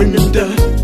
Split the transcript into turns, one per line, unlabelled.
in the dirt.